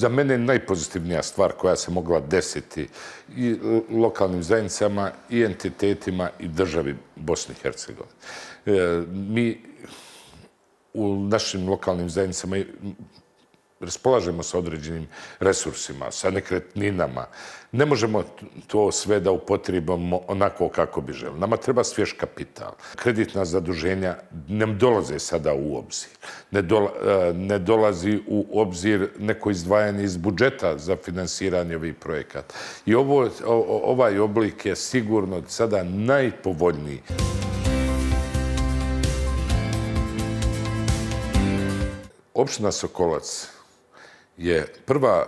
za mene najpozitivnija stvar koja se mogla desiti i e, lokalnim zajednicama, i entitetima, i državi Bosne i Hercegovine. E, mi u našim lokalnim zajednicama raspolažemo sa određenim resursima, sa nekretninama. Ne možemo to sve da upotrebamo onako kako bi želi. Nama treba svjež kapital. Kreditna zaduženja ne dolaze sada u obzir. Ne, dola, e, ne dolazi u obzir neko izdvajanje iz budžeta za finansiranje ovih projekata. I ovo, ovaj oblik je sigurno sada najpovoljniji. Opština Sokolac je prva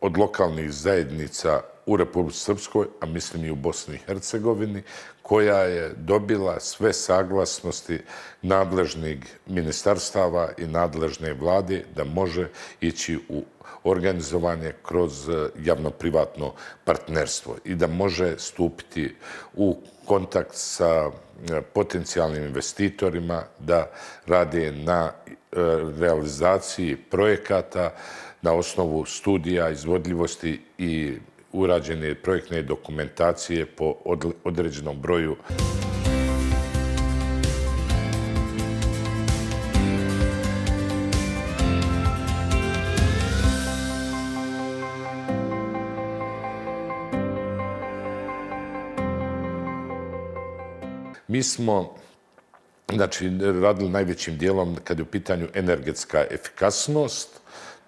od lokalnih zajednica u Republike Srpskoj, a mislim i u Bosni i Hercegovini, koja je dobila sve saglasnosti nadležnih ministarstava i nadležne vlade da može ići u organizovanje kroz eh, javno-privatno partnerstvo i da može stupiti u kontakt sa eh, potencijalnim investitorima da rade na E, realizaciji projekata na osnovu studija izvodljivosti i urađene projektne dokumentacije po određenom broju. Mi smo znači, radili najvećim dijelom kad je u pitanju energetska efikasnost,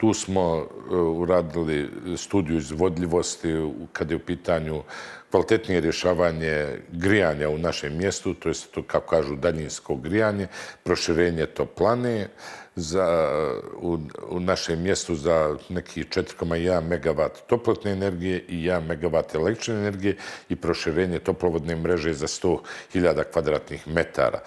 Tu smo e, uradili studiju izvodljivosti kad je u pitanju kvalitetnije rješavanje grijanja u našem mjestu, to je to, kako kažu, daljinsko grijanje, proširenje toplane za, u, u našem mjestu za neki 4,1 MW toplotne energije i 1 MW električne energije i proširenje toplovodne mreže za 100.000 kvadratnih metara.